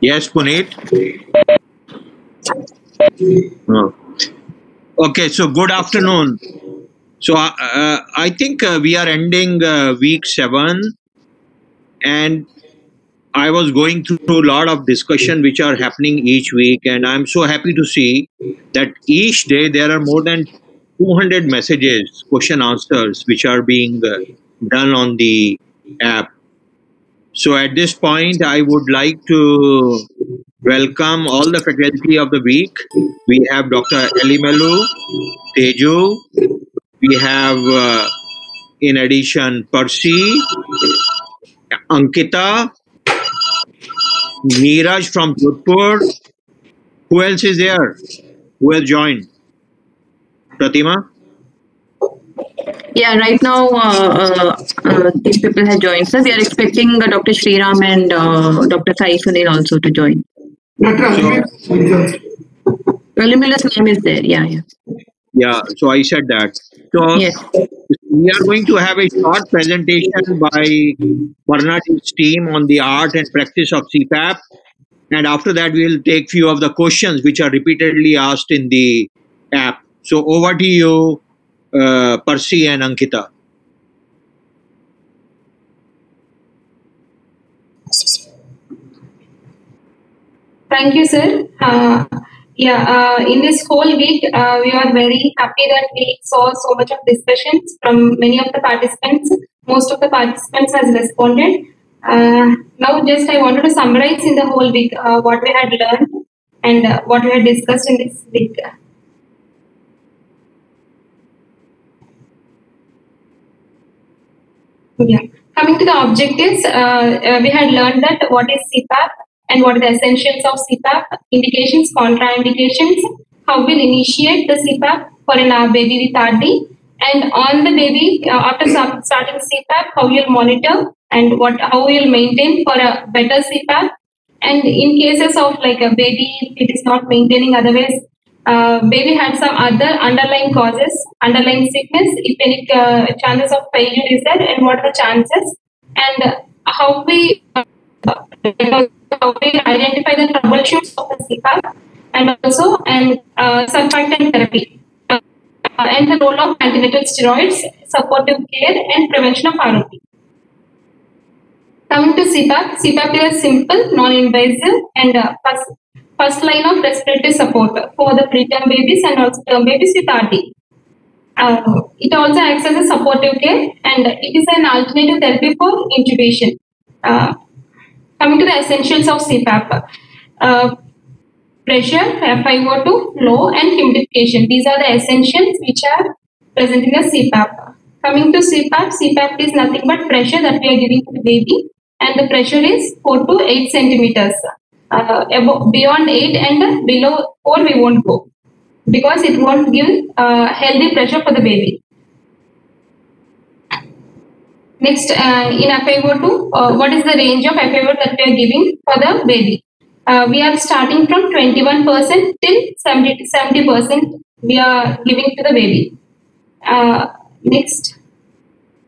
Yes, Puneet. Oh. Okay, so good afternoon. So uh, uh, I think uh, we are ending uh, week seven, and I was going through a lot of discussion which are happening each week, and I'm so happy to see that each day there are more than 200 messages, question answers, which are being uh, done on the app. So at this point, I would like to welcome all the faculty of the week. We have Dr. Elimelu, Teju, we have, uh, in addition, Percy, Ankita, Neeraj from Jodhpur. Who else is there? Who has joined? Pratima? Yeah, right now uh, uh, uh, these people have joined. So we are expecting uh, Dr. Sriram and uh, Dr. Sai Sunil also to join. Valimila's name is there. Yeah, yeah. Yeah, so I said that. So Yes. we are going to have a short presentation by Varnati's team on the art and practice of CPAP. And after that, we will take few of the questions which are repeatedly asked in the app. So over to you, uh, Percy and Ankita. Thank you, sir. Uh, yeah, uh, in this whole week, uh, we are very happy that we saw so much of discussions from many of the participants. Most of the participants has responded. Uh, now, just I wanted to summarize in the whole week uh, what we had learned and uh, what we had discussed in this week. Yeah. Coming to the objectives, uh, uh, we had learned that what is CPAP and what are the essentials of CPAP, indications, contraindications, how we'll initiate the CPAP for an uh, baby with RD, and on the baby uh, after starting CPAP, how you'll monitor and what how you'll maintain for a better CPAP. And in cases of like a baby, it is not maintaining, otherwise uh, baby had some other underlying causes, underlying sickness, if any uh, chances of failure is there, and what are the chances, and how we uh, how we identify the troubleshoots of the CPAP, and also and uh, surfactant therapy, uh, and the role of antenatal steroids, supportive care, and prevention of ROP. Coming to CPAP, CPAP is simple, non-invasive, and uh, first, line of respiratory support for the preterm babies and also term babies with RD. Uh, it also acts as a supportive care and it is an alternative therapy for intubation. Uh, coming to the essentials of CPAP. Uh, pressure, FiO2, flow and humidification. These are the essentials which are present in the CPAP. Coming to CPAP, CPAP is nothing but pressure that we are giving to the baby and the pressure is 4 to 8 centimeters. Uh, above, beyond 8 and below 4 we won't go because it won't give uh, healthy pressure for the baby. Next, uh, in FiO2, uh, what is the range of FiO2 that we are giving for the baby? Uh, we are starting from 21% till 70 70% we are giving to the baby. Uh, next,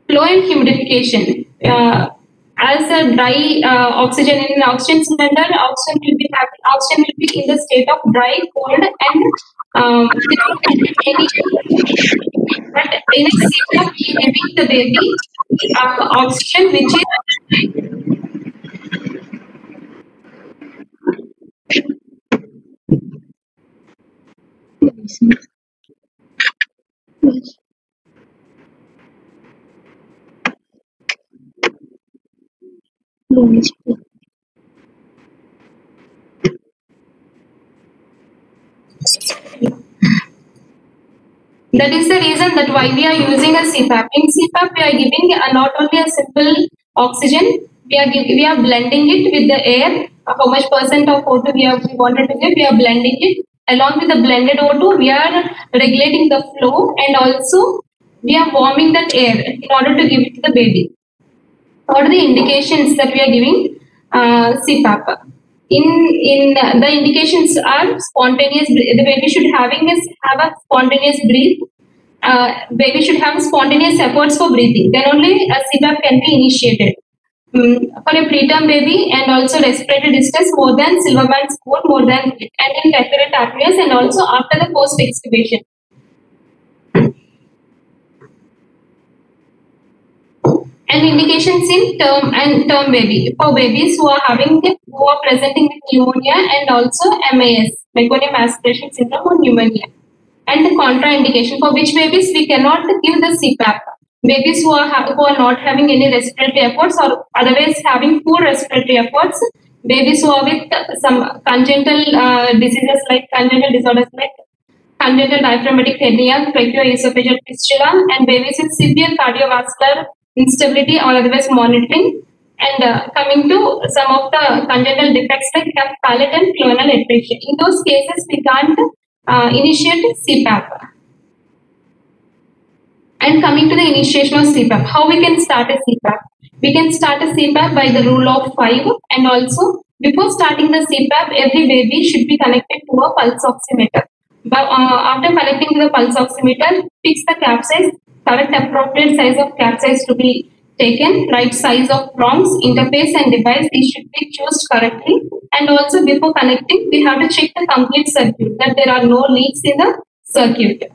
flow and humidification. Uh, as a dry uh, oxygen in an oxygen cylinder, oxygen will be oxygen will be in the state of dry, cold, and um, any. But in a we are giving the baby uh, oxygen which is That is the reason that why we are using a CPAP. In CPAP, we are giving uh, not only a simple oxygen, we are giving, we are blending it with the air. How much percent of O2 we, have, we wanted to give, we are blending it. Along with the blended O2, we are regulating the flow and also we are warming that air in order to give it to the baby. What are the indications that we are giving uh, CPAP? In in the indications are spontaneous. The baby should having is have a spontaneous breathe, uh, baby should have spontaneous efforts for breathing. Then only a CPAP can be initiated. Mm, for a preterm baby and also respiratory distress more than Silverman score, more than and in recurrent apneas and also after the post extubation. And indications in term and term baby for babies who are having the, who are presenting with pneumonia and also MAS, meconium aspiration syndrome or pneumonia. And the contraindication for which babies we cannot give the CPAP. Babies who are who are not having any respiratory efforts or otherwise having poor respiratory efforts. Babies who are with some congenital uh, diseases like congenital disorders like congenital diaphragmatic hernia, tracheoesophageal fistula, and babies with severe cardiovascular instability or otherwise monitoring. And uh, coming to some of the congenital defects like palate and choanal atresia. In those cases, we can't uh, initiate CPAP. And coming to the initiation of CPAP, how we can start a CPAP? We can start a CPAP by the rule of five, and also before starting the CPAP, every baby should be connected to a pulse oximeter. But uh, after connecting to the pulse oximeter, fix the cap size, correct appropriate size of cap size to be taken, right size of prongs, interface and device, these should be chosen correctly. And also before connecting, we have to check the complete circuit, that there are no leaks in the circuit.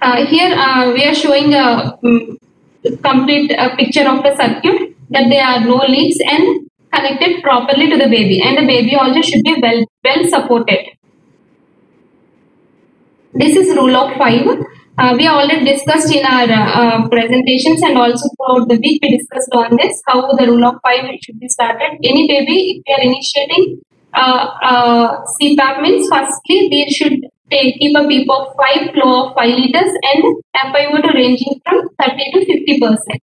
Uh, here uh, we are showing a mm, complete uh, picture of the circuit, that there are no leaks and connected properly to the baby. And the baby also should be well, well supported. This is rule of five. Uh, we already discussed in our uh, presentations and also throughout the week we discussed on this how the rule of five should be started. Any baby, if we are initiating uh, uh, CPAP means firstly they should take, keep a PEEP of five, flow of five liters and FiO2 ranging from 30 to 50 percent.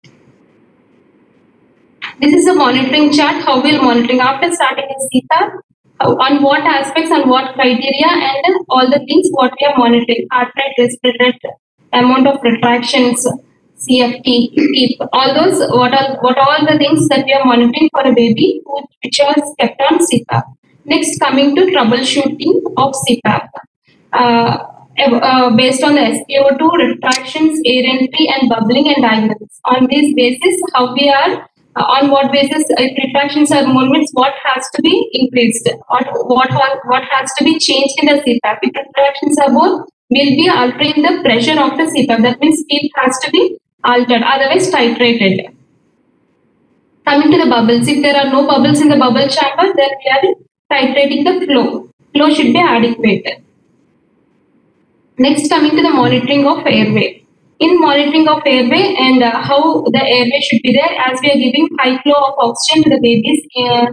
This is a monitoring chart. How we'll monitoring after starting a CPAP on what aspects and what criteria and all the things what we are monitoring heart rate respiratory amount of retractions cft keep all those what are what all the things that we are monitoring for a baby which was kept on cpap next coming to troubleshooting of cpap uh, uh, based on the SpO2, retractions, air entry, and bubbling and diagrams. On this basis, how we are uh, on what basis if retractions are more means what has to be increased or what ha- what has to be changed in the CPAP. If retractions are more, we'll be altering the pressure of the CPAP. That means it has to be altered, otherwise titrated. Coming to the bubbles, if there are no bubbles in the bubble chamber, then we are titrating the flow. Flow should be adequate. Next, coming to the monitoring of airway. In monitoring of airway and uh, how the airway should be there, as we are giving high flow of oxygen to the baby's uh,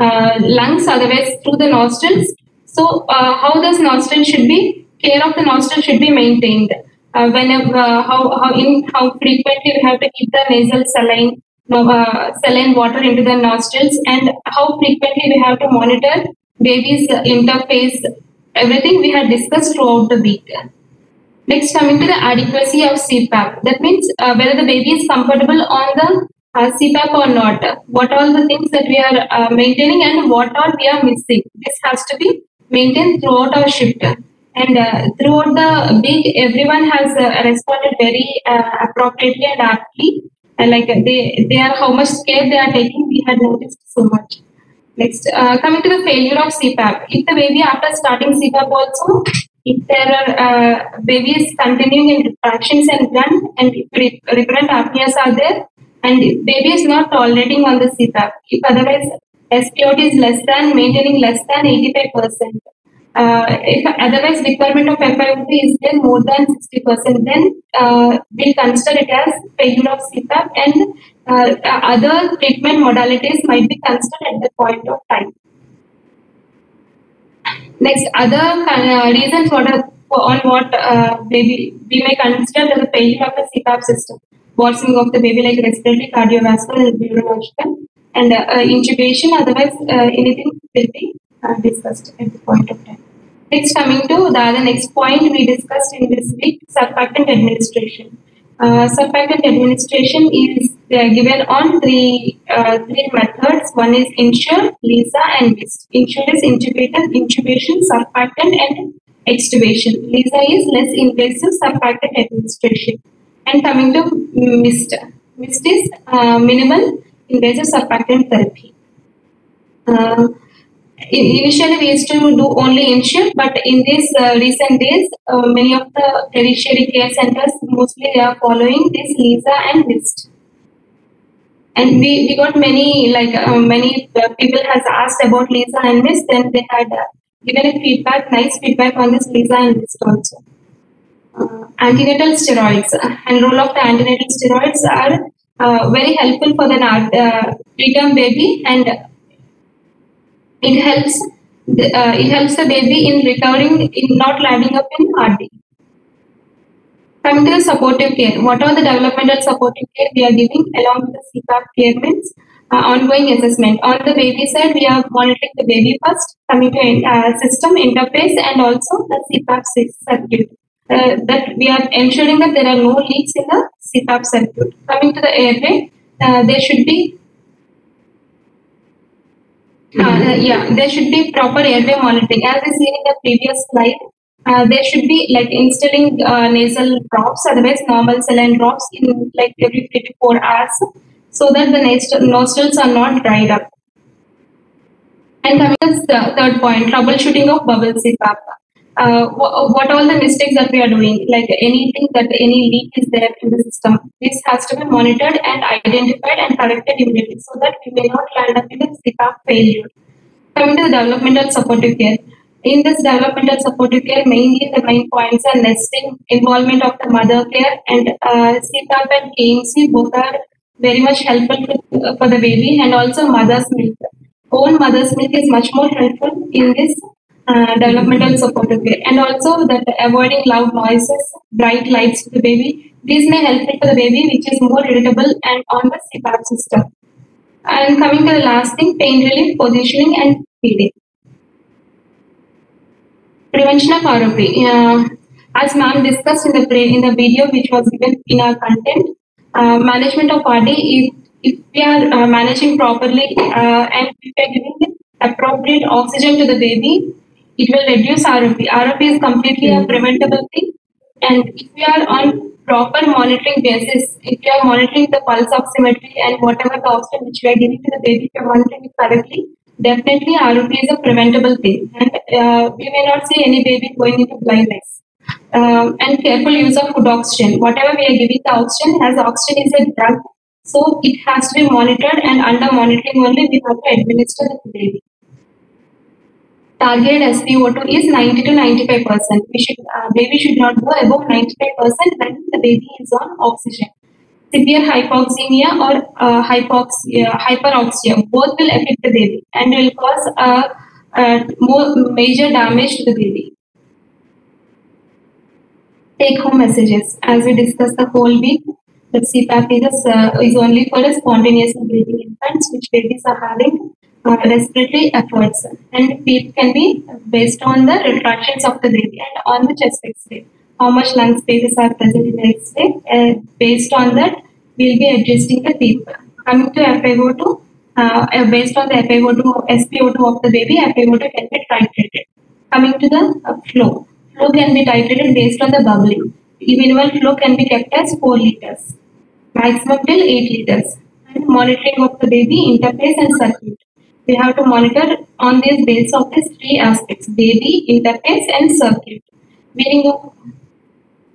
uh, lungs, otherwise through the nostrils. So, uh, how this nostril should be, care of the nostril should be maintained. Uh, whenever, uh, how, how in how frequently we have to keep the nasal saline, uh, saline water into the nostrils, and how frequently we have to monitor baby's interface. Everything we had discussed throughout the week. Next, coming to the adequacy of CPAP. That means uh, whether the baby is comfortable on the uh, CPAP or not. What all the things that we are uh, maintaining and what all we are missing. This has to be maintained throughout our shift. And uh, throughout the week, everyone has uh, responded very uh, appropriately and aptly. And like uh, they, they are how much care they are taking. We had noticed so much. Next, uh, coming to the failure of CPAP. If the baby after starting CPAP also, if there are uh, babies continuing in retractions and grunt and recurrent apneas are there, and if baby is not tolerating on the CPAP, if otherwise SpO2 is less than, maintaining less than 85%, uh, if otherwise requirement of FiO2 is there more than 60%, then uh, we'll consider it as failure of CPAP and uh, other treatment modalities might be considered at the point of time. Next, other uh, reasons what are, on what uh, baby we may consider a failure of the CPAP system. Worsening of the baby like respiratory, cardiovascular, and neurological, and intubation. Otherwise, anything will be uh, discussed at the point of time. Next, coming to the next point we discussed in this week, surfactant administration. Uh, surfactant administration is uh, given on three uh, three methods. One is insure, LISA, and MIST. Insure is intubated, intubation, surfactant, and extubation. LISA is less invasive surfactant administration. And coming to MIST. MIST is uh, minimal invasive surfactant therapy. In- initially, we used to do only INSURE, but in these uh, recent days, uh, many of the tertiary care centers mostly they are following this LISA and MIST and we, we got many like uh, many uh, people has asked about Lisa and Miss and they had uh, given a feedback nice feedback on this Lisa and Miss also. Uh, antenatal steroids and role of the antenatal steroids are uh, very helpful for the preterm baby and it helps the, uh, it helps the baby in recovering in not landing up in RD Coming to the supportive care, what are the developmental supportive care we are giving along with the CPAP care means uh, ongoing assessment. On the baby side, we are monitoring the baby first, coming to uh, system interface and also the CPAP circuit. Uh, that we are ensuring that there are no leaks in the CPAP circuit. Coming to the airway, uh, there should be uh, yeah, there should be proper airway monitoring. As we seen in the previous slide, uh, there should be like installing uh, nasal drops, otherwise normal saline drops in like every three to four hours, so that the nas- nostrils are not dried up. And coming to the third point, troubleshooting of bubble CPAP. Uh, wh- what all the mistakes that we are doing, like anything that any leak is there in the system, this has to be monitored and identified and corrected immediately so that we may not land up in a CPAP failure. Coming to the developmental supportive care. In this developmental supportive care, mainly the main points are nesting, involvement of the mother care, and uh, CPAP and KMC both are very much helpful for, for the baby, and also mother's milk. Own mother's milk is much more helpful in this uh, developmental supportive care, and also that avoiding loud noises, bright lights to the baby. These may help it for the baby, which is more irritable and on the CPAP system. And coming to the last thing, pain relief, positioning, and feeding. Prevention of ROP. Uh, as ma'am discussed in the in the video which was given in our content, uh, management of RD, if, if we are uh, managing properly uh, and if we are giving appropriate oxygen to the baby, it will reduce ROP. ROP is completely a preventable thing. And if we are on proper monitoring basis, if we are monitoring the pulse oximetry and whatever the oxygen which we are giving to the baby, if we are monitoring it correctly, definitely ROP is a preventable thing. And uh, we may not see any baby going into blindness. Um, and careful use of food oxygen. Whatever we are giving the oxygen, as oxygen is a drug, so it has to be monitored and under monitoring only we have to administer the baby. Target SpO2 is 90 to 95 percent. We should uh, baby should not go above 95 percent when the baby is on oxygen. Severe hypoxemia or uh, hypoxia, hyperoxia both will affect the baby and will cause uh, uh, more major damage to the baby. Take home messages. As we discussed the whole week, the CPAP is, uh, is only for the spontaneously breathing infants, which babies are having uh, respiratory efforts. And PEEP can be based on the retractions of the baby and on the chest x-ray. How much lung spaces are present in the x-ray. Uh, based on that, we'll be adjusting the PEEP. Coming to FiO2, uh, uh, based on the FiO2, SpO2 of the baby, FiO2 can be titrated. Coming to the uh, flow. Flow can be titrated based on the bubbling. The minimal flow can be kept as 4 liters, maximum till 8 liters. And monitoring of the baby, interface and circuit. We have to monitor on this basis of these three aspects, baby, interface and circuit. Meaning of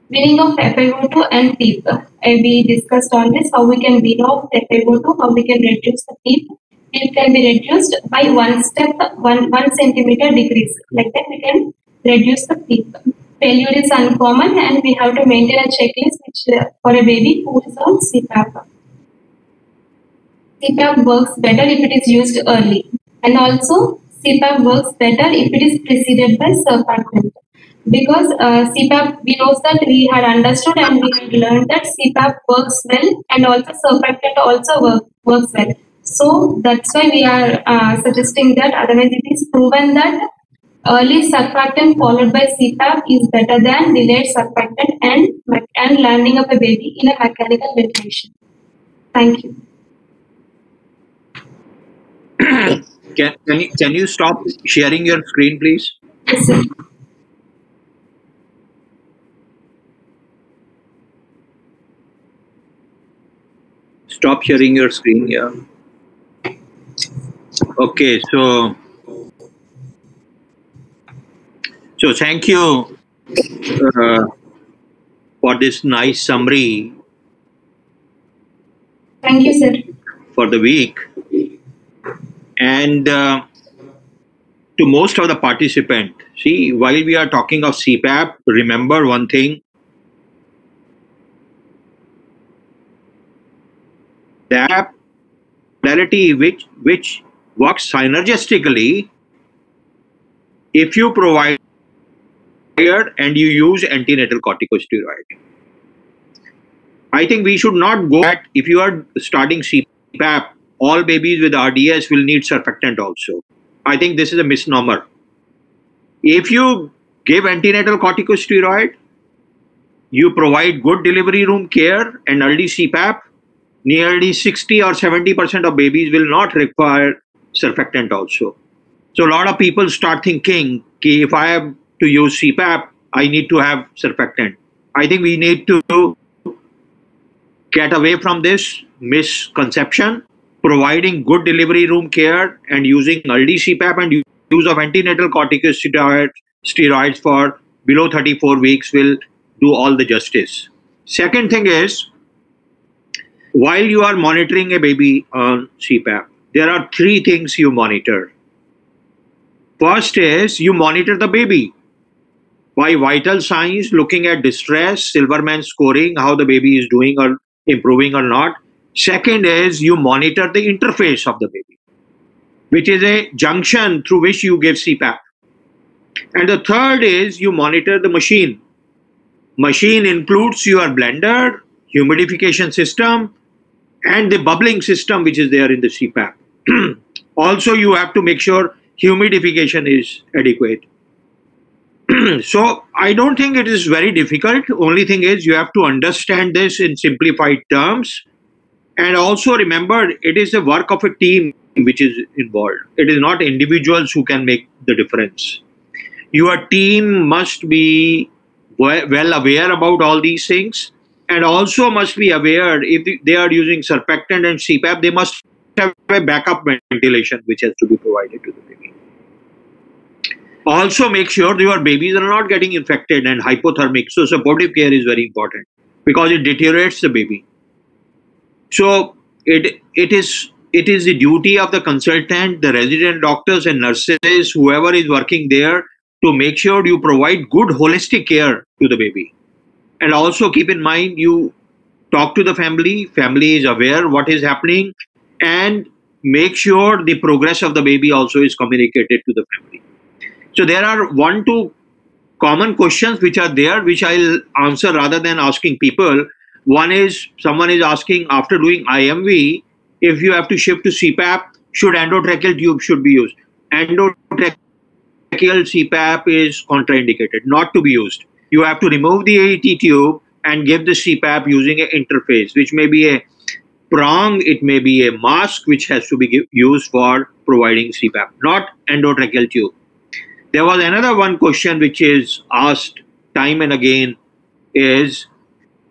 Weaning of FiO2 and PEEP. Uh, we discussed on this, how we can wean off the FiO2, how we can reduce the PEEP. PEEP can be reduced by one step, one, one centimeter decrease. Like that, we can reduce the PEEP. Failure is uncommon and we have to maintain a checklist which uh, for a baby who is on CPAP. CPAP works better if it is used early. And also, CPAP works better if it is preceded by surfactant. Because uh, CPAP, we know that we had understood and we had learned that CPAP works well and also surfactant also work, works well. So that's why we are uh, suggesting that otherwise it is proven that early surfactant followed by CPAP is better than delayed surfactant and, and landing of a baby in a mechanical ventilation. Thank you can, can, you, can you stop sharing your screen, please? Yes, sir. Stop sharing your screen, yeah. Okay, so so thank you uh, for this nice summary. Thank you, sir. For the week. And uh, to most of the participant, see, while we are talking of CPAP, remember one thing that modality which which works synergistically if you provide and you use antenatal corticosteroid. I think we should not go at if you are starting CPAP, all babies with RDS will need surfactant also. I think this is a misnomer. If you give antenatal corticosteroid, you provide good delivery room care and early CPAP, nearly 60 or 70% of babies will not require surfactant also. So a lot of people start thinking, "Ki if I have to use CPAP, I need to have surfactant. I think we need to get away from this misconception, providing good delivery room care and using early CPAP and use of antenatal corticosteroids steroids for below 34 weeks will do all the justice. Second thing is, while you are monitoring a baby on CPAP, there are three things you monitor. First is you monitor the baby by vital signs, looking at distress, Silverman scoring, how the baby is doing or improving or not. Second is you monitor the interface of the baby, which is a junction through which you give CPAP. And the third is you monitor the machine. Machine includes your blender, humidification system, and the bubbling system which is there in the CPAP. also, you have to make sure humidification is adequate. so I don't think it is very difficult. Only thing is you have to understand this in simplified terms. And also remember, it is the work of a team which is involved. It is not individuals who can make the difference. Your team must be well aware about all these things and also must be aware if they are using surfactant and CPAP, they must have a backup ventilation which has to be provided to the baby. Also, make sure your babies are not getting infected and hypothermic. So, supportive care is very important because it deteriorates the baby. So, it it is it is the duty of the consultant, the resident doctors and nurses, whoever is working there, to make sure you provide good holistic care to the baby. And also keep in mind you talk to the family, family is aware what is happening, and make sure the progress of the baby also is communicated to the family. So there are one, two common questions which are there, which I'll answer rather than asking people. One is someone is asking after doing IMV, if you have to shift to CPAP, should endotracheal tube should be used? Endotracheal CPAP is contraindicated, not to be used. You have to remove the AET tube and give the CPAP using an interface, which may be a prong, it may be a mask, which has to be used for providing CPAP, not endotracheal tube. There was another one question which is asked time and again is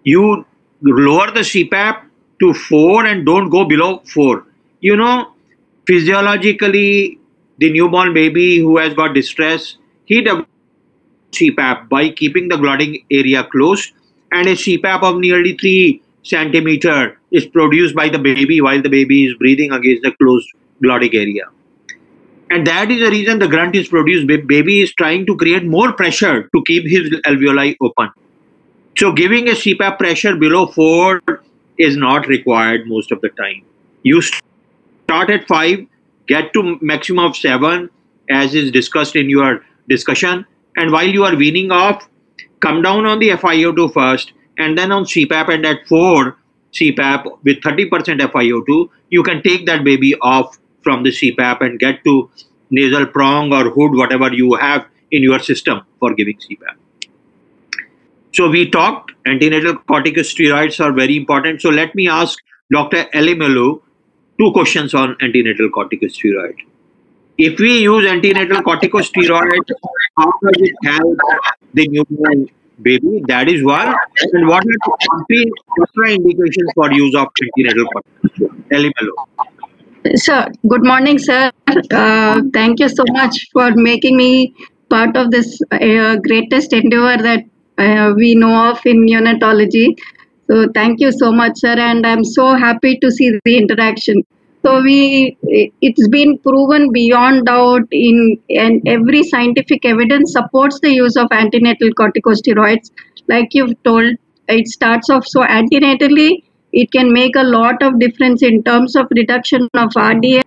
you lower the CPAP to 4 and don't go below 4. You know, physiologically, the newborn baby who has got distress, he develops CPAP by keeping the glottic area closed and a CPAP of nearly 3 centimeter is produced by the baby while the baby is breathing against the closed glottic area. And that is the reason the grunt is produced. Baby is trying to create more pressure to keep his alveoli open so giving a cpap pressure below 4 is not required most of the time you start at 5 get to maximum of 7 as is discussed in your discussion and while you are weaning off come down on the FiO2 first and then on CPAP and at 4 CPAP with 30% FiO2 you can take that baby off from the CPAP and get to nasal prong or hood whatever you have in your system for giving CPAP. So we talked antenatal corticosteroids are very important. So let me ask Dr. Elimelu two questions on antenatal corticosteroid. If we use antenatal corticosteroid, how does it help the newborn baby. That is one. And what are the three contraindications for use of antenatal corticosteroid? Elimelu. Sir, good morning, sir. Uh, thank you so much for making me part of this uh, greatest endeavor that uh, we know of in neonatology. So thank you so much, sir, and I'm so happy to see the interaction. So we, it's been proven beyond doubt in and every scientific evidence supports the use of antenatal corticosteroids. Like you've told, it starts off so antenatally, it can make a lot of difference in terms of reduction of RDA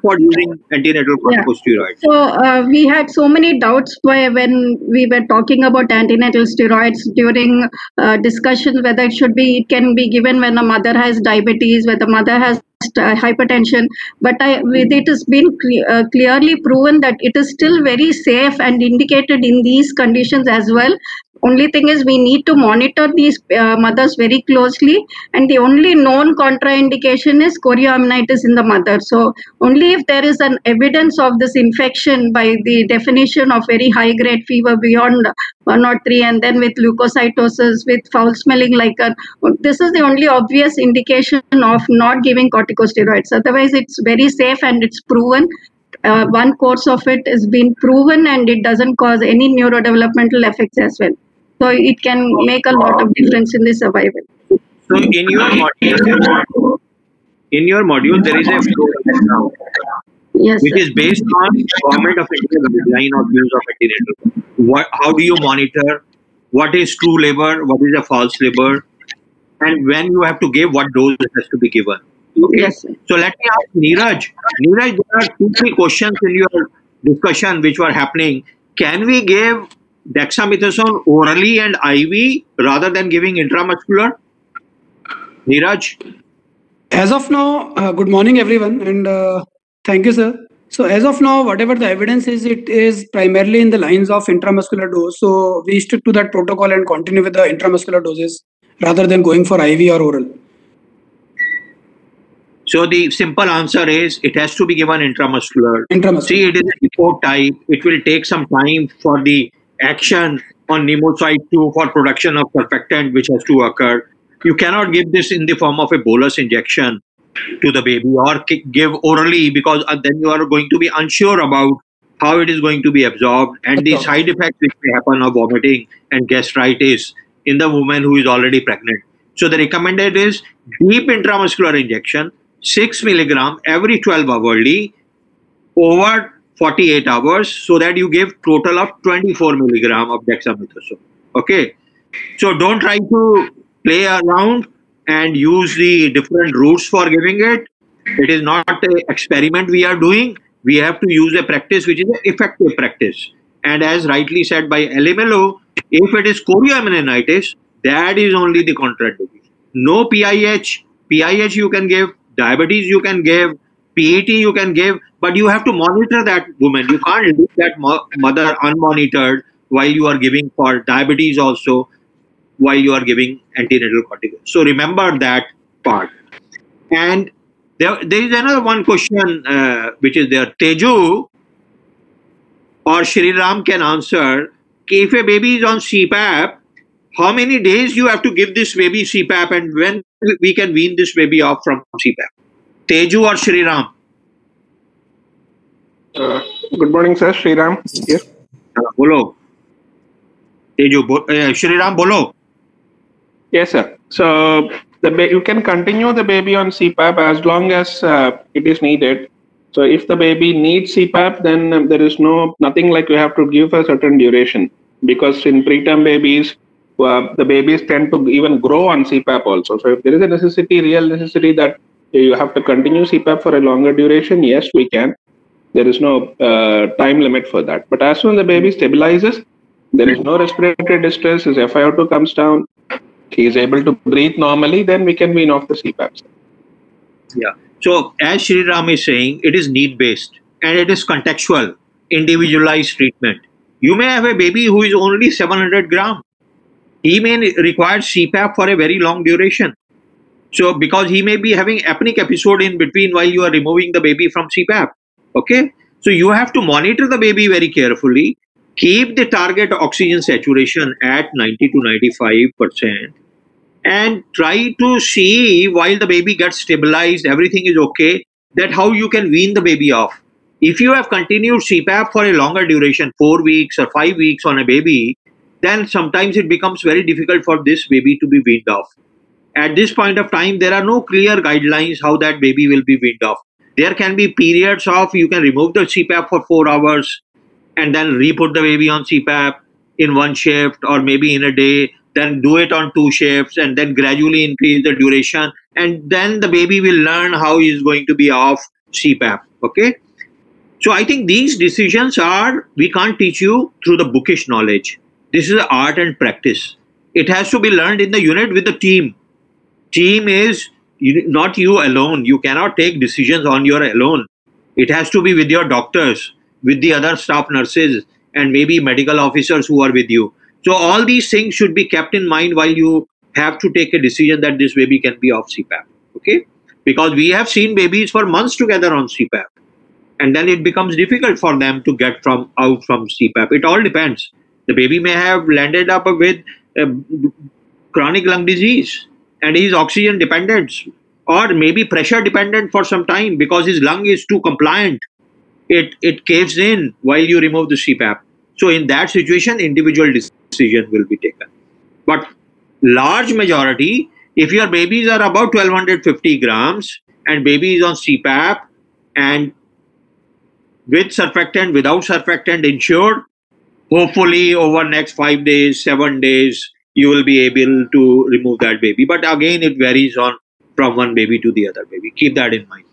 for using antenatal corticosteroids. So uh, we had so many doubts when we were talking about antenatal steroids during uh, discussion whether it should be it can be given when a mother has diabetes, whether mother has uh, hypertension. But I, it has been cle- uh, clearly proven that it is still very safe and indicated in these conditions as well only thing is we need to monitor these uh, mothers very closely and the only known contraindication is chorioamnionitis in the mother. So only if there is an evidence of this infection by the definition of very high grade fever beyond 1 or 3 and then with leukocytosis with foul smelling like a, this is the only obvious indication of not giving corticosteroids. Otherwise it's very safe and it's proven. Uh, one course of it has been proven and it doesn't cause any neurodevelopmental effects as well so it can make a lot of difference in the survival. So in your module, in your module, there is a Yes, which sir. is based on government of India guideline of use of. What, how do you monitor? What is true labor? What is a false labor? And when you have to give, what dose has to be given? Okay. Yes, sir. So let me ask Neeraj. Neeraj, there are two, three questions in your discussion which were happening. Can we give dexamethasone orally and IV rather than giving intramuscular? Neeraj? As of now, uh, good morning, everyone, and uh, thank you, sir. So, as of now, whatever the evidence is, it is primarily in the lines of intramuscular dose. So, we stick to that protocol and continue with the intramuscular doses rather than going for IV or oral. So the simple answer is it has to be given intramuscular. Intramuscular. See, it is a depot type. It will take some time for the action on pneumocyte 2 for production of surfactant which has to occur. You cannot give this in the form of a bolus injection to the baby or give orally because uh, then you are going to be unsure about how it is going to be absorbed and the side effects which may happen of vomiting and gastritis in the woman who is already pregnant. So the recommended is deep intramuscular injection, 6 milligram every 12 hourly over 48 hours so that you give total of 24 milligram of dexamethasone. Okay. So don't try to play around and use the different routes for giving it. It is not an experiment we are doing. We have to use a practice which is an effective practice. And as rightly said by Elimelu, if it is chorioamnionitis, that is only the contraindication. No PIH. PIH you can give, diabetes you can give, PET you can give, but you have to monitor that woman. You can't leave that mo- mother unmonitored while you are giving for diabetes also, while you are giving antenatal corticosteroids. So remember that part. And there, there is another one question uh, which is there. Teju or Shri Ram can answer. If a baby is on CPAP, how many days you have to give this baby CPAP and when we can wean this baby off from CPAP? Teju or Shri Ram? Uh, good morning, sir. Shri Ram here. Uh, bolo. Teju, bo- eh, uh, Shri Ram, bolo. Yes, sir. So ba- you can continue the baby on CPAP as long as uh, it is needed. So if the baby needs CPAP, then um, there is no nothing like you have to give a certain duration because in preterm babies, uh, the babies tend to even grow on CPAP also. So if there is a necessity, real necessity that you have to continue CPAP for a longer duration, yes, we can. There is no uh, time limit for that. But as soon as the baby stabilizes, there is no respiratory distress, his FiO2 comes down, he is able to breathe normally, then we can wean off the CPAP. Yeah. So as Shri Ram is saying, it is need based and it is contextual, individualized treatment. You may have a baby who is only 700 gram. he may require CPAP for a very long duration. So, because he may be having apneic episode in between while you are removing the baby from CPAP. Okay. So, you have to monitor the baby very carefully. Keep the target oxygen saturation at 90 to 95 percent and try to see while the baby gets stabilized, everything is okay, that how you can wean the baby off. If you have continued CPAP for a longer duration, four weeks or five weeks on a baby, then sometimes it becomes very difficult for this baby to be weaned off. At this point of time, there are no clear guidelines how that baby will be weaned off. There can be periods of you can remove the CPAP for four hours and then re-put the baby on CPAP in one shift or maybe in a day then do it on two shifts and then gradually increase the duration and then the baby will learn how he is going to be off cpap okay? So i think these decisions are we can't teach you through the bookish knowledge. This is art and practice. It has to be learned in the unit with the team team is not you alone you cannot take decisions on your alone it has to be with your doctors with the other staff nurses and maybe medical officers who are with you so all these things should be kept in mind while you have to take a decision that this baby can be off CPAP. Okay, because we have seen babies for months together on CPAP, and then it becomes difficult for them to get from out from CPAP. It all depends. The baby may have landed up with chronic lung disease and he's oxygen dependent or maybe pressure dependent for some time because his lung is too compliant. It it caves in while you remove the CPAP. So in that situation, individual decision will be taken. But large majority, if your babies are about 1250 grams and baby is on CPAP and with surfactant, without surfactant insured, hopefully over next five days, seven days, you will be able to remove that baby. But again, it varies on from one baby to the other baby. Keep that in mind.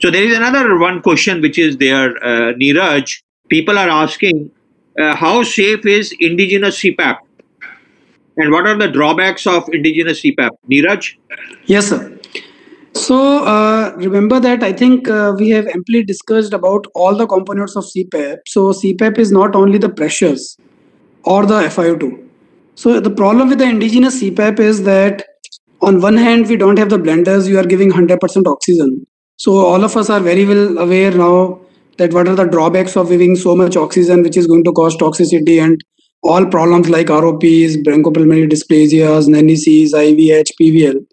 So there is another one question which is there, uh, Neeraj. People are asking uh, how safe is indigenous CPAP? And what are the drawbacks of indigenous CPAP? Neeraj? Yes, sir. So uh, remember that I think uh, we have amply discussed about all the components of CPAP. So CPAP is not only the pressures or the FiO2. So the problem with the indigenous CPAP is that on one hand we don't have the blenders. You are giving 100% oxygen. So all of us are very well aware now that what are the drawbacks of giving so much oxygen which is going to cause toxicity and all problems like ROPs, bronchopulmonary dysplasias, NNECs, IVH, PVL.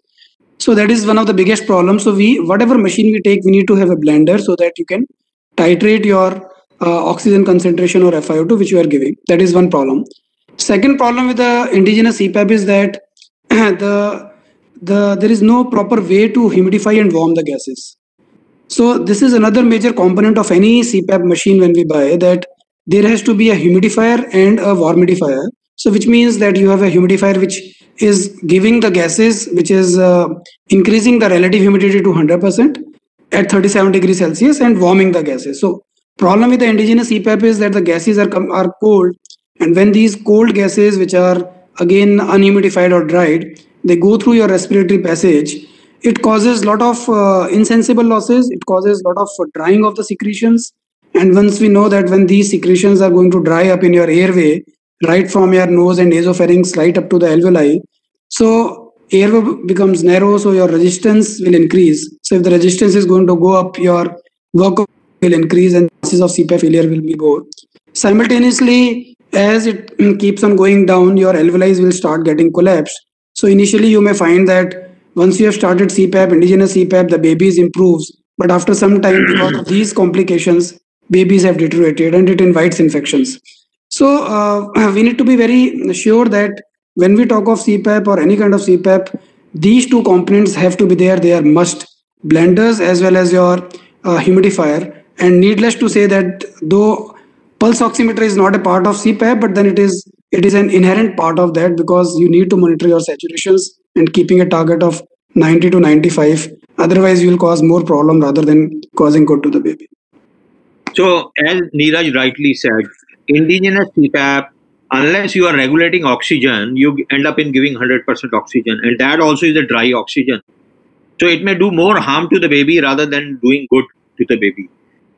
So that is one of the biggest problems. So we, whatever machine we take, we need to have a blender so that you can titrate your uh, oxygen concentration or FiO2 which you are giving. That is one problem. Second problem with the indigenous CPAP is that the the there is no proper way to humidify and warm the gases. So this is another major component of any CPAP machine when we buy that there has to be a humidifier and a warmidifier. So which means that you have a humidifier which is giving the gases, which is uh, increasing the relative humidity to 100% at 37 degrees Celsius and warming the gases. So problem with the indigenous CPAP is that the gases are, are cold and when these cold gases which are again unhumidified or dried, they go through your respiratory passage it causes a lot of uh, insensible losses. It causes a lot of drying of the secretions. And once we know that when these secretions are going to dry up in your airway right from your nose and nasopharynx right up to the alveoli so airway becomes narrow so your resistance will increase. So if the resistance is going to go up your work will increase and chances of cpap failure will be more. Simultaneously as it keeps on going down your alveoli will start getting collapsed so initially you may find that once you have started CPAP, indigenous CPAP, the babies improves. But after some time, because of these complications, babies have deteriorated and it invites infections. So uh, we need to be very sure that when we talk of CPAP or any kind of CPAP, these two components have to be there. They are must blenders as well as your uh, humidifier. And needless to say that though pulse oximeter is not a part of CPAP, but then it is it is an inherent part of that because you need to monitor your saturations and keeping a target of 90 to 95 otherwise you will cause more problem rather than causing good to the baby. So as neeraj rightly said indigenous cpap unless you are regulating oxygen you end up in giving 100% oxygen and that also is a dry oxygen. So it may do more harm to the baby rather than doing good to the baby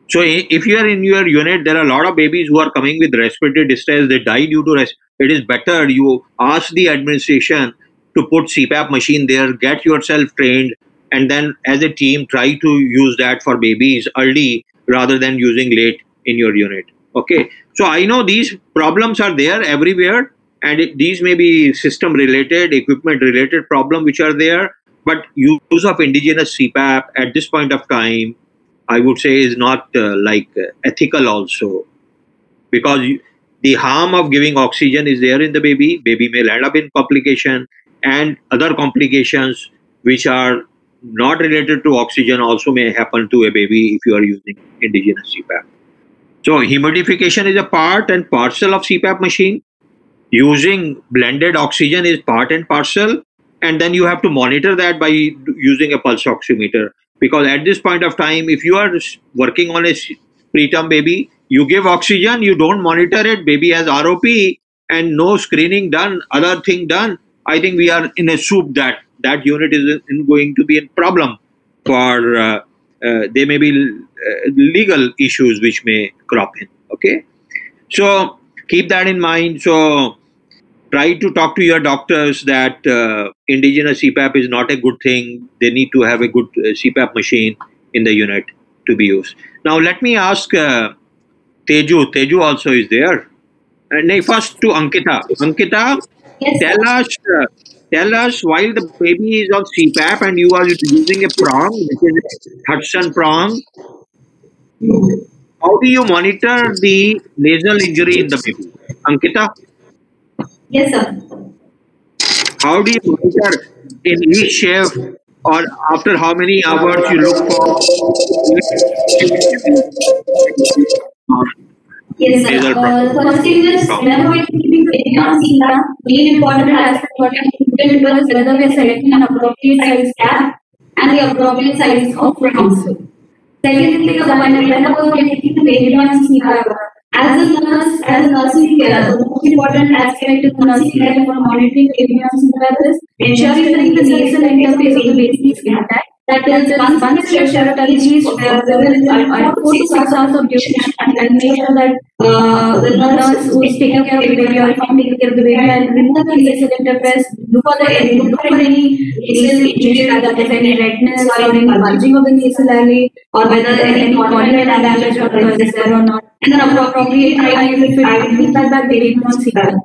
So if you are in your unit, there are a lot of babies who are coming with respiratory distress. They die due to res- it is better you ask the administration to put CPAP machine there, get yourself trained, and then as a team try to use that for babies early rather than using late in your unit. Okay, so I know these problems are there everywhere, and it, these may be system related, equipment related problem which are there. But use of indigenous CPAP at this point of time I would say is not uh, like uh, ethical also because the harm of giving oxygen is there in the baby. Baby may land up in complication and other complications which are not related to oxygen also may happen to a baby if you are using indigenous CPAP. So humidification is a part and parcel of CPAP machine. Using blended oxygen is part and parcel, and then you have to monitor that by using a pulse oximeter because at this point of time if you are working on a preterm baby you give oxygen you don't monitor it baby has rop and no screening done other thing done i think we are in a soup that that unit is in, going to be a problem for uh, uh, there may be uh, legal issues which may crop in okay? So keep that in mind. So try to talk to your doctors that uh, indigenous CPAP is not a good thing. They need to have a good uh, CPAP machine in the unit to be used. Now, let me ask uh, Teju. Teju also is there. Uh, nay, first to Ankita. Ankita, Yes, tell us, uh, tell us while the baby is on CPAP and you are using a prong, which is a Hudson prong, how do you monitor the nasal injury in the baby? Ankita? Yes, sir. how do you monitor in each shift or after how many hours you look for Yes, sir. Uh, first thing is whenever we're keeping the baby on main important aspect what we need to do whether we are selecting an appropriate size cap and the appropriate size of prongs. Second thing is when- whenever we are keeping the baby on CPAP, as a nurse, as a nursing care, the most important aspect of nursing care for monitoring CPAP is ensuring that the nasal interface of the baby is intact. That is, once the pressure is whether it's at four to six hours of duration and then make sure that uh, the nurse who is taking care of the baby or taking care of the baby and remove the nasal interface, look for the look for any nasal injury that is any redness or any bulging of the nasal alley or whether any corneal damage or is there or not. And then appropriate time if it identify that baby on CPAP.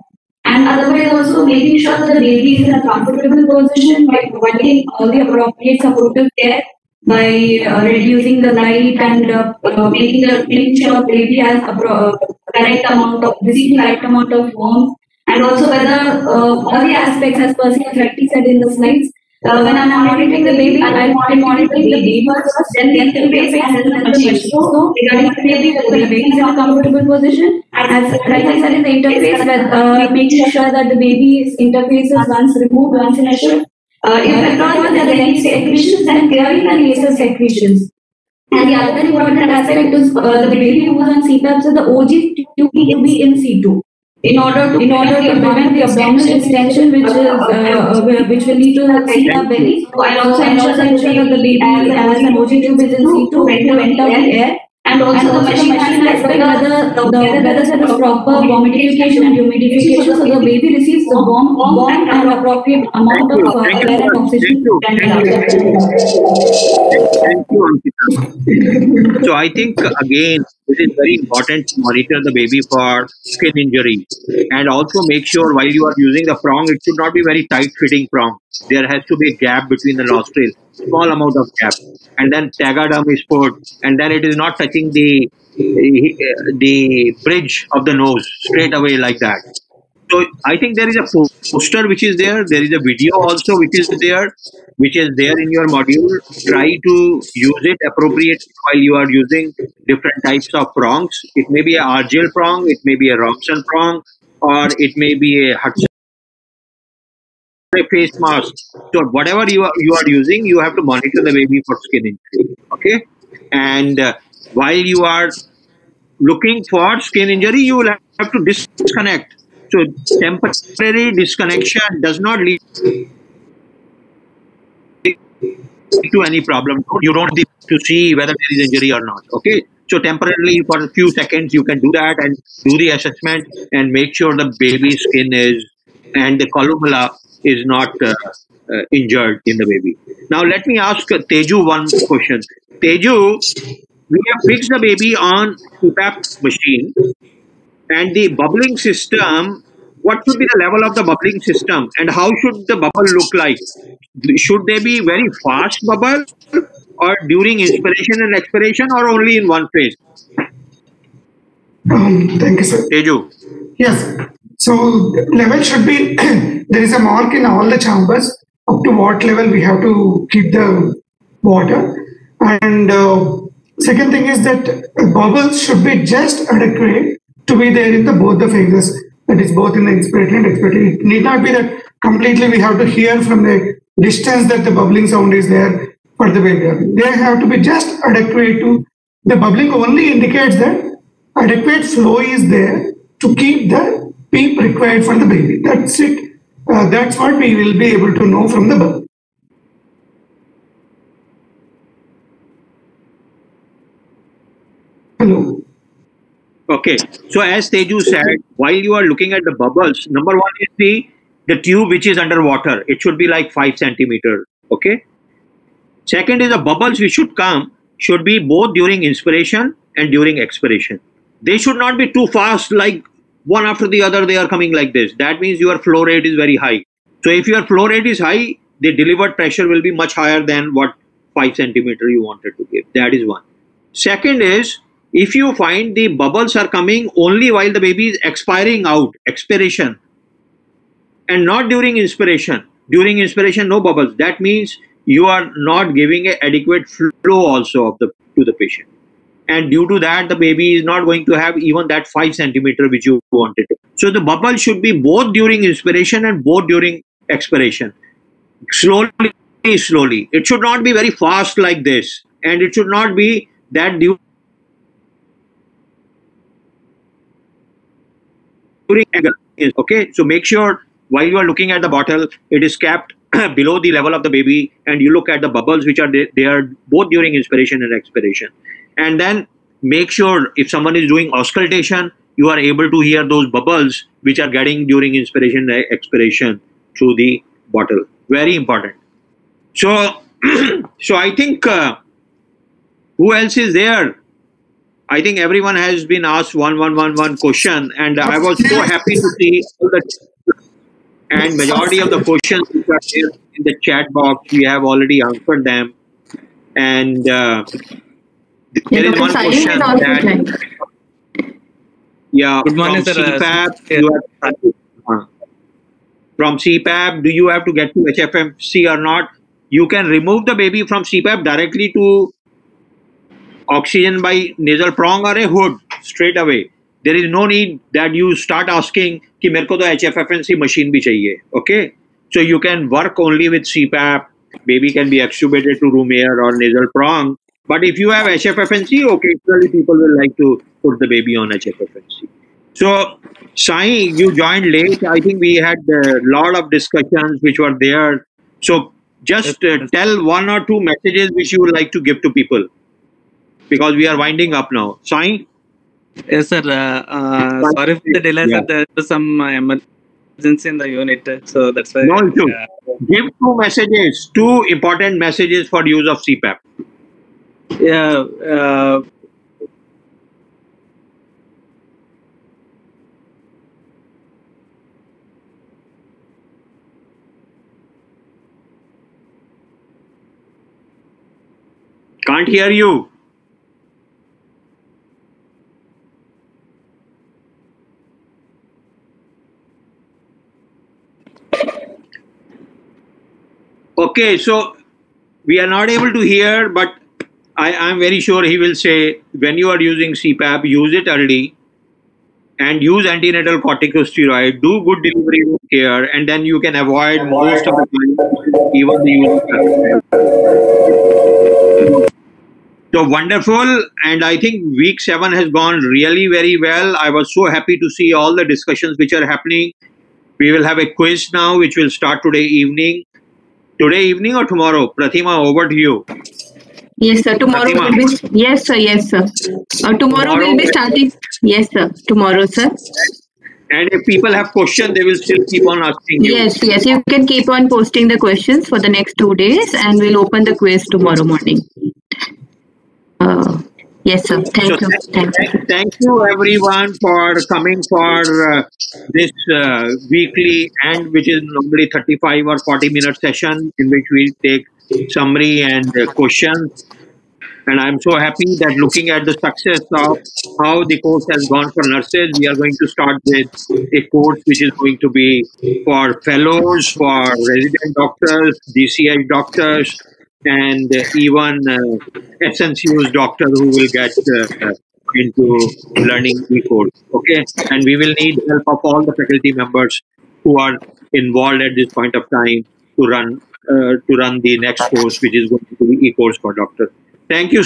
And otherwise also making sure that the baby is in a comfortable position by providing all the appropriate supportive care by uh, reducing the light and uh, uh, making the sure the baby has a uh, correct amount of receiving right amount of warmth and also whether uh, all the aspects as Percy has rightly said in the slides. Uh, when I'm monitoring the baby, I'm monitoring the baby first, then the interface and then the machine. So regarding the baby, the baby is in a comfortable position, as rightly said in the interface, with, uh, making sure that the baby's interface is once removed, once in a shift. Uh, if at all there are any secretions, then clearing the nasal secretions. And the other important aspect is uh, the baby who is on CPAP, so the OG tube to be in situ. In order to in order to prevent the abdominal distension, which is uh, uh, which will lead to CPAP belly. So I also ensure that the baby as an OG tube is in situ when to enter the air. And also the machine aspect whether the whether there is proper vomidification and humidification, so the baby receives the warm warm and appropriate amount of uh, Thank you. air and oxygen. Thank you. Thank you, Ankita. So I think again it is very important to monitor the baby for skin injury and also make sure while you are using the prong, it should not be very tight fitting prong. There has to be a gap between the nostrils, small amount of gap, and then Tegaderm is put, and then it is not touching the uh, the bridge of the nose straight away like that. So I think there is a poster which is there. There is a video also which is there, which is there in your module. Try to use it appropriately while you are using different types of prongs. It may be a Argyle prong, it may be a Robson prong, or it may be a Hudson face mask. So whatever you are, you are using, you have to monitor the baby for skin injury. Okay, and uh, while you are looking for skin injury, you will have to disconnect. So temporary disconnection does not lead to any problem. You don't need to see whether there is injury or not. Okay. So temporarily for a few seconds you can do that and do the assessment and make sure the baby's skin is and the columella is not uh, uh, injured in the baby. Now let me ask uh, Teju one question. Teju, we have fixed the baby on CPAP machine and the bubbling system what should be the level of the bubbling system and how should the bubble look like should they be very fast bubble or during inspiration and expiration or only in one phase Um, thank you, sir. teju Yes. So level should be there is a mark in all the chambers up to what level we have to keep the water. And uh, second thing is that bubbles should be just adequate to be there in the both the phases. That is both in the inspiratory and expiratory. It need not be that completely we have to hear from the distance that the bubbling sound is there for the baby. They have to be just adequate to the bubbling only indicates that adequate flow is there to keep the PEEP required for the baby. That's it. Uh, that's what we will be able to know from the bubble. Hello. okay so as teju said while you are looking at the bubbles number one is the the tube which is underwater it should be like 5 centimeter okay second is the bubbles which should come should be both during inspiration and during expiration they should not be too fast like one after the other they are coming like this. That means your flow rate is very high. So if your flow rate is high the delivered pressure will be much higher than what 5 centimeter you wanted to give. That is one. Second is if you find the bubbles are coming only while the baby is expiring out expiration and not during inspiration during inspiration no bubbles. That means you are not giving a adequate flow also of the to the patient and due to that the baby is not going to have even that 5 centimeter which you wanted. So the bubble should be both during inspiration and both during expiration. Slowly slowly. It should not be very fast like this. And it should not be that due during okay? So make sure while you are looking at the bottle it is kept below the level of the baby and you look at the bubbles which are there, they are both during inspiration and expiration. And then make sure if someone is doing auscultation you are able to hear those bubbles which are getting during inspiration and expiration through the bottle. Very important. So so i think uh, who else is there? I think everyone has been asked one one one one question, and I was so happy to see all the and majority of the questions which are there in the chat box we have already answered them, and uh, there is one question that yeah Good morning, from sir. CPAP yeah. you have, uh, from CPAP do you have to get to HFNC or not? You can remove the baby from CPAP directly to oxygen by nasal prong or a hood straight away. There is no need that you start asking. Asking कि मेरे को तो H F Okay, so you can work only with CPAP. baby can be extubated to room air or nasal prong. But if you have HHFNC, occasionally people will like to put the baby on HHFNC. So, Sai, you joined late. I think we had a lot of discussions which were there. So, just uh, tell one or two messages which you would like to give to people because we are winding up now. Sai? Yes, sir. Uh, uh, sorry for the delay, Yeah. sir. There was some uh, emergency in the unit, so that's why. No issue. Give two messages, two important messages for use of CPAP. yeah. Uh, Can't hear you. Okay, so we are not able to hear, but I am very sure he will say when you are using CPAP, use it early and use antenatal corticosteroid, do good delivery care, and then you can avoid most of the time even the use of so wonderful, and I think week seven has gone really very well. I was so happy to see all the discussions which are happening. We will have a quiz now, which will start today evening. Today evening or tomorrow? Pratima, over to you. Yes, sir. Tomorrow Fatima. will be. Yes, sir. Yes, sir. Uh, tomorrow, Tomorrow- we'll be starting. Yes, sir. Tomorrow, sir. And if people have questions, they will still keep on asking you. Yes, yes. You can keep on posting the questions for the next two days, and we'll open the quiz tomorrow morning. Uh, yes, sir. Thank So you. Thank thank you everyone for coming for uh, this uh, weekly and which is normally 35 or 40 minute session in which we take summary and uh, questions. And I'm so happy that looking at the success of how the course has gone for nurses, we are going to start with a course which is going to be for fellows, for resident doctors, DCH doctors, and uh, even uh, SNCU's doctor who will get uh, into learning the course. Okay, and we will need help of all the faculty members who are involved at this point of time to run uh, to run the next course, which is going to be e-course for doctors. Thank you